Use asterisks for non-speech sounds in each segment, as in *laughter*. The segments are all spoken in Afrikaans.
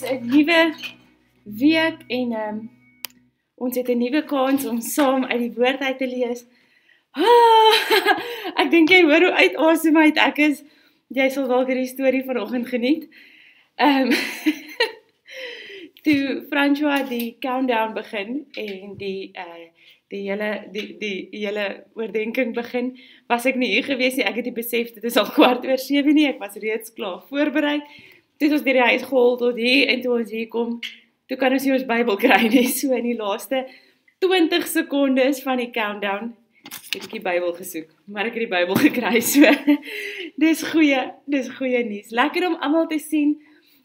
Is 'n nuwe week en ehm um, ons het 'n nuwe kans om saam uit die woord uit te lees. Ah, *laughs* ek dink jy hoor hoe uitasem uit ek is. Jy sal dalk hierdie storie vanoggend geniet. Ehm um, *laughs* toe François die countdown begin en die uh die hele die die hele oordeenking begin, was ek nie hier gewees nie. Ek het nie besef dit is al kwart oor 7 nie. Ek was reeds klaar voorberei. Toe ons deur die huis gehol tot hier en toe ons hier kom, toe kan ons nie ons Bybel kry nie. *laughs* So in die laaste 20 sekondes van die countdown het ek die Bybel gesoek, maar ek het die Bybel *laughs* gekry. So dis goeie, dis goeie nuus. Lekker om almal te sien.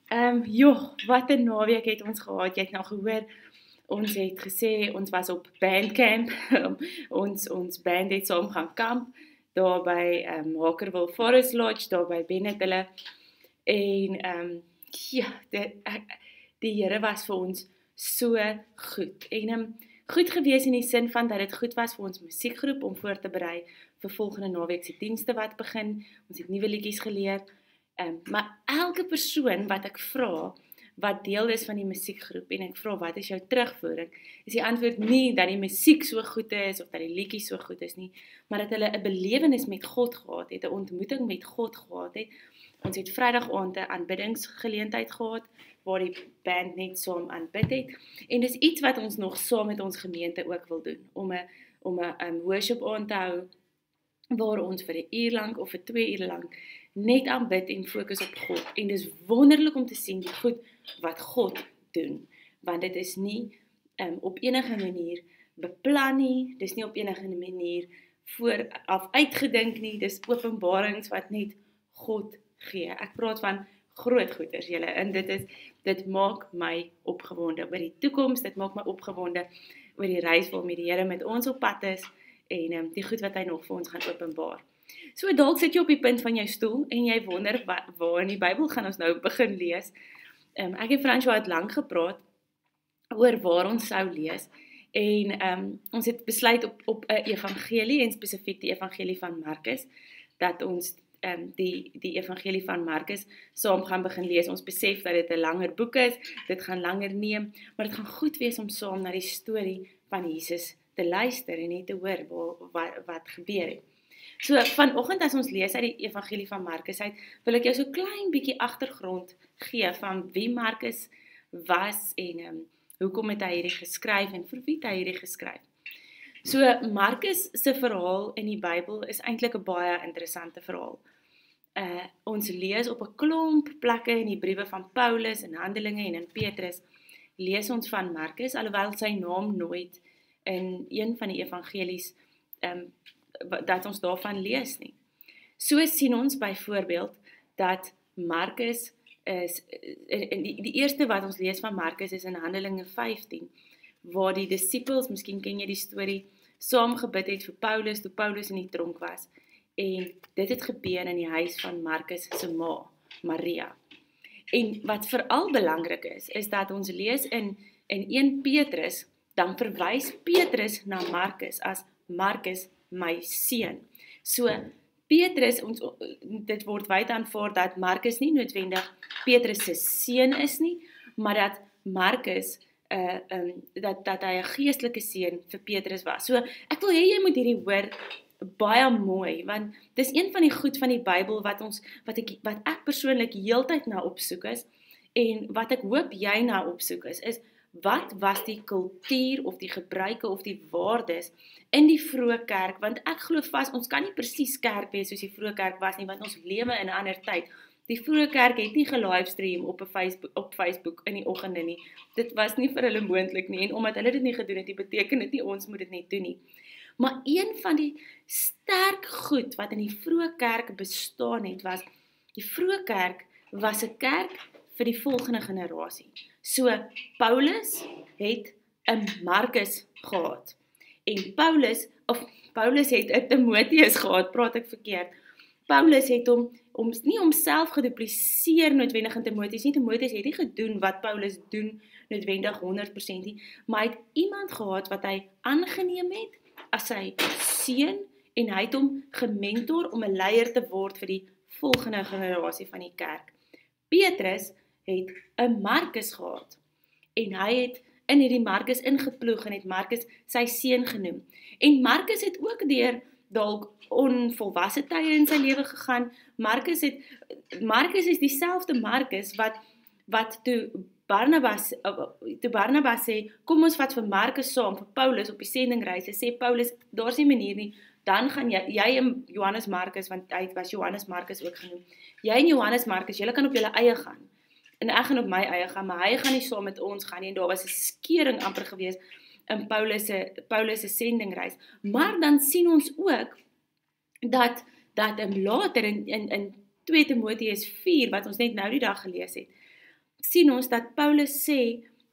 Ehm um, joh, wat 'n naweek het ons gehad. Jy het nou gehoor ons het gesê ons was op bandcamp. *laughs* ons ons band het saam gaan kamp daar by ehm um, Hakerville Forest Lodge daar by Bennet hulle en ehm um, ja, dit die Here was vir ons so goed. En ehm um, goed gewees in die sin van dat dit goed was vir ons musiekgroep om voor te berei vir volgende naweek se dienste wat begin. Ons het nuwe liedjies geleer. Ehm um, maar elke persoon wat ek vra wat deel is van die musiekgroep en ek vra wat is jou terugvoering? Is die antwoord nie dat die musiek so goed is of dat die liedjies so goed is nie, maar dat hulle 'n belewenis met God gehad het, 'n ontmoeting met God gehad het. Ons het Vrydag aand 'n aanbiddingsgeleentheid gehad waar die band net saam aanbid het. En dis iets wat ons nog saam met ons gemeente ook wil doen om 'n om 'n um, worship aan te hou waar ons vir 'n uur lank of vir 2 ure lank net aanbid en fokus op God. En dis wonderlik om te sien die goed wat God doen want dit is nie um, op enige manier beplan nie dis nie op enige manier voor af uitgedink nie dis openbarings wat net God gee ek praat van groot goeders julle in dit is dit maak my opgewonde oor die toekoms dit maak my opgewonde oor die reis waarmee die Here met ons op pad is en um, die goed wat hy nog vir ons gaan openbaar So dalk sit jy op die punt van jou stoel en jy wonder wat waar in die Bybel gaan ons nou begin lees. Um, ek en François het lank gepraat oor waar ons sou lees en um, ons het besluit op op 'n evangelie en spesifiek die evangelie van Markus dat ons ehm um, die die evangelie van Markus saam gaan begin lees. Ons besef dat dit 'n langer boek is. Dit gaan langer neem, maar dit gaan goed wees om saam na die storie van Jesus te luister en net te hoor wat wat, wat gebeur het. So vanoggend as ons lees uit die evangelie van Markus uit, wil ek jou so klein bietjie agtergrond gee van wie Markus was en ehm um, hoekom het hy hierdie geskryf en vir wie het hy hierdie geskryf. So Markus se verhaal in die Bybel is eintlik 'n baie interessante verhaal. Uh ons lees op 'n klomp plekke in die briewe van Paulus en Handelinge en in Petrus lees ons van Markus alhoewel sy naam nooit in een van die evangelies ehm um, dat ons daarvan lees nie. So sien ons byvoorbeeld dat Markus is in die, die eerste wat ons lees van Markus is in Handelinge 15 waar die disippels, miskien ken jy die storie, saam gebid het vir Paulus toe Paulus in die tronk was en dit het gebeur in die huis van Markus se ma, Maria. En wat veral belangrik is, is dat ons lees in in 1 Petrus dan verwys Petrus na Markus as Markus my seun. So Petrus ons dit word wyd aanvaar dat Markus nie noodwendig Petrus se seun is nie, maar dat Markus 'n uh, um, dat dat hy 'n geestelike seun vir Petrus was. So ek wil hê jy moet hierdie hoor baie mooi want dis een van die goed van die Bybel wat ons wat ek wat ek persoonlik heeltyd na opsoek is en wat ek hoop jy na opsoek is is wat was die kultuur of die gebruike of die waardes in die vroeë kerk want ek glo vas ons kan nie presies kerk wees soos die vroeë kerk was nie want ons lewe in 'n ander tyd. Die vroeë kerk het nie ge-livestream op 'n Facebook op Facebook in die oggende nie. Dit was nie vir hulle moontlik nie en omdat hulle dit nie gedoen het, beteken dit nie ons moet dit net doen nie. Maar een van die sterk goed wat in die vroeë kerk bestaan het was die vroeë kerk was 'n kerk vir die volgende generasie. So Paulus het 'n Markus gehad. En Paulus of Paulus het 'n Timoteus gehad, praat ek verkeerd. Paulus het hom om nie homself gedupliseer noodwendig in Timoteus nie. Timoteus het nie gedoen wat Paulus doen noodwendig 100% nie, maar hy het iemand gehad wat hy aangeneem het as sy seun en hy het hom gementor om 'n leier te word vir die volgende generasie van die kerk. Petrus het 'n Markus gehad en hy het in hierdie Markus ingeploeg en het Markus sy seun genoem. En Markus het ook deur dalk onvolwasse tye in sy lewe gegaan. Markus het Markus is dieselfde Markus wat wat toe Barnabas toe Barnabas sê kom ons vat vir Markus saam vir Paulus op die sendingreis. Hy sê Paulus, daar's nie manier nie. Dan gaan jy jy en Johannes Markus want hy was Johannes Markus ook genoem. Jy en Johannes Markus, julle kan op julle eie gaan. En ek gaan op my eie gaan, maar hy gaan nie saam met ons gaan nie. En daar was 'n skering amper gewees in Paulus se Paulus se sendingreis. Maar dan sien ons ook dat dat in later in in in 2 Timoteus 4 wat ons net nou die dag gelees het, sien ons dat Paulus sê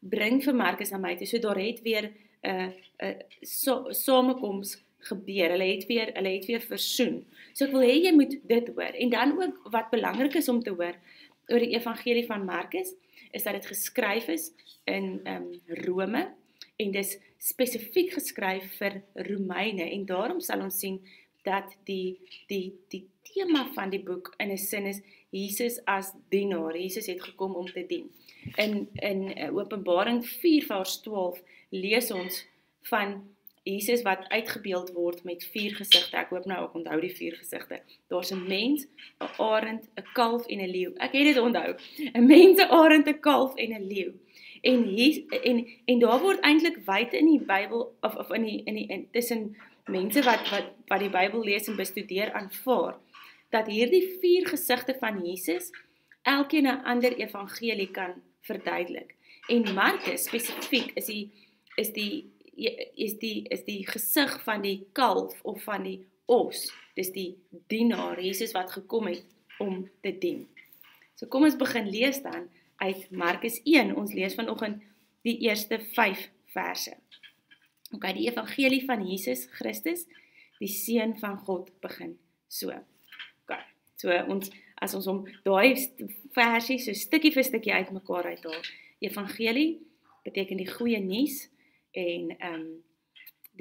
bring vir Markus na my toe. So daar het weer 'n uh, 'n uh, so, samekoms gebeur. Hulle het weer hulle het weer versoen. So ek wil hê jy moet dit hoor. En dan ook wat belangrik is om te hoor oor die evangelie van Markus is dat dit geskryf is in ehm um, Rome en dis spesifiek geskryf vir Romeine en daarom sal ons sien dat die die die tema van die boek in 'n sin is Jesus as dienaar. Jesus het gekom om te dien. In in uh, Openbaring 4 vers 12 lees ons van Jesus wat uitgebeeld word met vier gesigte. Ek hoop nou ek onthou die vier gesigte. Daar's 'n mens, 'n arend, 'n kalf en 'n leeu. Ek het dit onthou. 'n Mens, 'n arend, 'n kalf en 'n leeu. En hier en en daar word eintlik wyd in die Bybel of of in die in die in, tussen mense wat wat wat die Bybel lees en bestudeer aanvaar dat hierdie vier gesigte van Jesus elkeen 'n ander evangelie kan verduidelik. En Markus spesifiek is die is die is die is die gesig van die kalf of van die os. Dis die dienaar Jesus wat gekom het om te dien. So kom ons begin lees dan uit Markus 1. Ons lees vanoggend die eerste 5 verse. OK, die evangelie van Jesus Christus, die seun van God begin so. So ons as ons hom daai versie so stukkie vir stukkie uitmekaar uithaal. Evangelie beteken die goeie nuus en ehm um,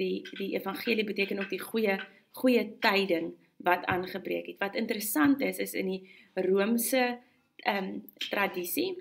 die die evangelie beteken ook die goeie goeie tyding wat aangebreek het. Wat interessant is is in die Romeinse ehm um, tradisie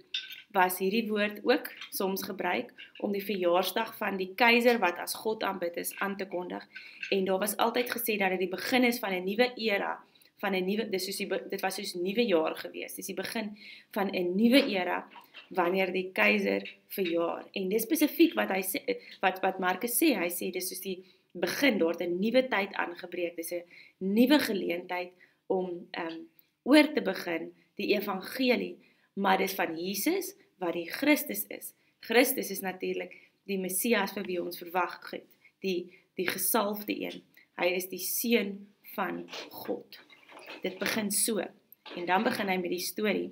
was hierdie woord ook soms gebruik om die verjaarsdag van die keiser wat as God aanbid is aan te kondig. En daar was altyd gesê dat dit die begin is van 'n nuwe era, van 'n nuwe dis soos die dit was soos nuwe jaar gewees. Dis die begin van 'n nuwe era wanneer die keiser verjaar. En dis spesifiek wat hy sê wat wat Markus sê, hy sê dis soos die begin daar 'n nuwe tyd aangebreek. Dis 'n nuwe geleentheid om ehm um, oor te begin die evangelie maar dis van Jesus wat die Christus is. Christus is natuurlik die Messias vir wie ons verwag het, die die gesalfde een. Hy is die seun van God. Dit begin so. En dan begin hy met die storie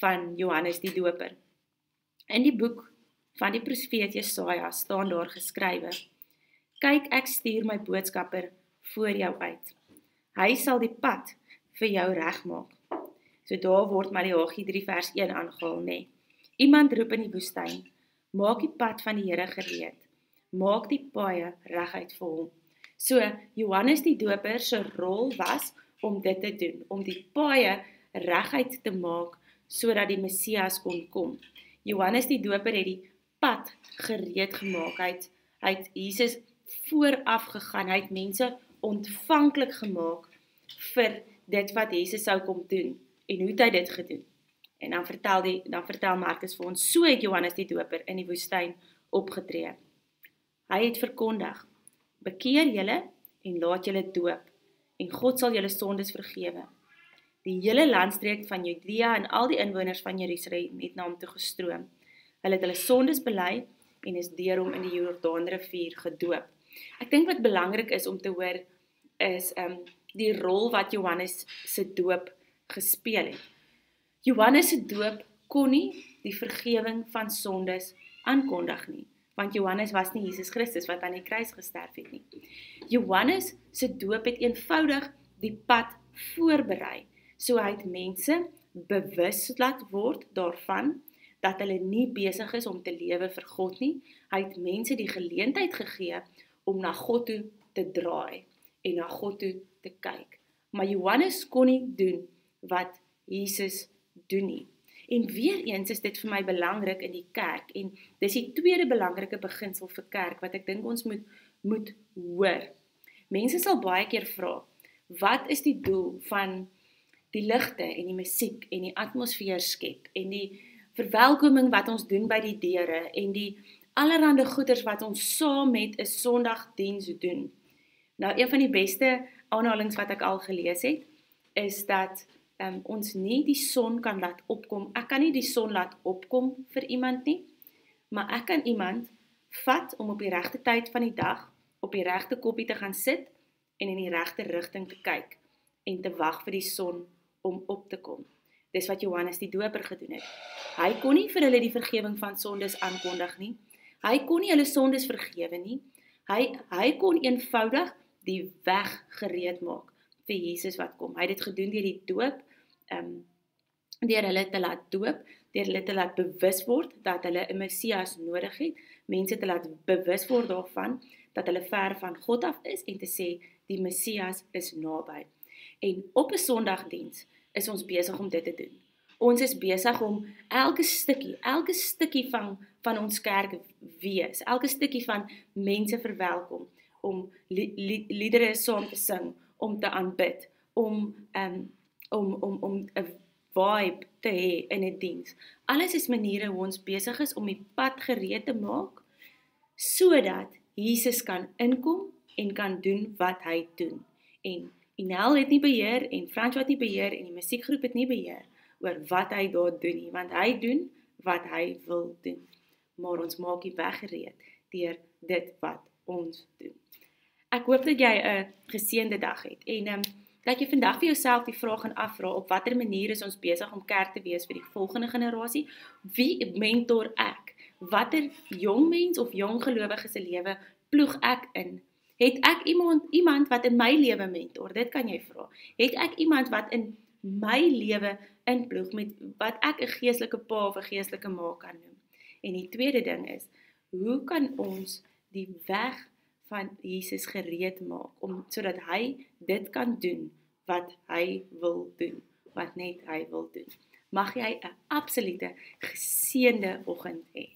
van Johannes die Doper. In die boek van die profeet Jesaja staan daar geskrywe: Kyk, ek stuur my boodskapper voor jou uit. Hy sal die pad vir jou regmaak. So daar word Maleagi 3 vers 1 aangehaal, nê. Nee. Iemand roep in die woestyn: Maak die pad van die Here gereed. Maak die paaie reguit vir hom. So Johannes die Doper se rol was om dit te doen, om die paaie reguit te maak sodat die Messias kon kom. Johannes die Doper het die pad gereed gemaak. Hy het hy het Jesus vooraf gegaan. Hy het mense ontvanklik gemaak vir dit wat Jesus sou kom doen en hoe het hy dit gedoen? En dan vertel die dan vertel Markus vir ons so het Johannes die Doper in die woestyn opgetree. Hy het verkondig: "Bekeer julle en laat julle doop en God sal julle sondes vergewe." Die hele landstreek van Judea en al die inwoners van Jerusalem het na hom toe gestroom. Hulle het hulle sondes bely en is deur hom in die Jordaanrivier gedoop. Ek dink wat belangrik is om te hoor is ehm um, die rol wat Johannes se doop gespeel het. Johannes se doop kon nie die vergifnis van sondes aankondig nie, want Johannes was nie Jesus Christus wat aan die kruis gesterf het nie. Johannes se doop het eenvoudig die pad voorberei, so hy het mense bewus laat word daarvan dat hulle nie besig is om te lewe vir God nie. Hy het mense die geleentheid gegee om na God toe te draai en na God toe te kyk. Maar Johannes kon nie doen wat Jesus doen nie. En weer eens is dit vir my belangrik in die kerk en dis die tweede belangrike beginsel vir kerk wat ek dink ons moet moet hoor. Mense sal baie keer vra, wat is die doel van die ligte en die musiek en die atmosfeer skep en die verwelkoming wat ons doen by die deure en die allerhande goeders wat ons saam met 'n Sondagdiens doen. Nou een van die beste aanhalinge wat ek al gelees het is dat um, ons nie die son kan laat opkom. Ek kan nie die son laat opkom vir iemand nie, maar ek kan iemand vat om op die regte tyd van die dag op die regte koppie te gaan sit en in die regte rigting te kyk en te wag vir die son om op te kom. Dis wat Johannes die Doper gedoen het. Hy kon nie vir hulle die vergifnis van sondes aankondig nie. Hy kon nie hulle sondes vergewe nie. Hy hy kon eenvoudig die weg gereed maak vir Jesus wat kom. Hy het dit gedoen deur die doop, ehm um, deur hulle te laat doop, deur hulle te laat bewus word dat hulle 'n Messias nodig het, mense te laat bewus word daarvan dat hulle ver van God af is en te sê die Messias is naby. En op 'n Sondagdiens is ons besig om dit te doen. Ons is besig om elke stukkie, elke stukkie van van ons kerk wees, elke stukkie van mense verwelkom om li, li, liedere saam te sing, om te aanbid, om um, om om om 'n vibe te hê in 'n die diens. Alles is maniere hoe ons besig is om die pad gereed te maak sodat Jesus kan inkom en kan doen wat hy doen. En Inel het nie beheer en Frans wat nie beheer en die musiekgroep het nie beheer oor wat hy daar doen nie, want hy doen wat hy wil doen. Maar ons maak die weg gereed deur dit wat ons doen. Ek hoop dat jy 'n geseënde dag het en ehm um, dat jy vandag vir jouself die vraag gaan afvra op watter manier is ons besig om kerk te wees vir die volgende generasie? Wie mentor ek? Watter jong mens of jong gelowige se lewe ploeg ek in? Het ek iemand iemand wat in my lewe mentor? Dit kan jy vra. Het ek iemand wat in my lewe inploeg met wat ek 'n geestelike pa of 'n geestelike ma kan noem. En die tweede ding is, hoe kan ons die weg van Jesus gereed maak om sodat hy dit kan doen wat hy wil doen, wat net hy wil doen. Mag jy 'n absolute geseënde oggend hê.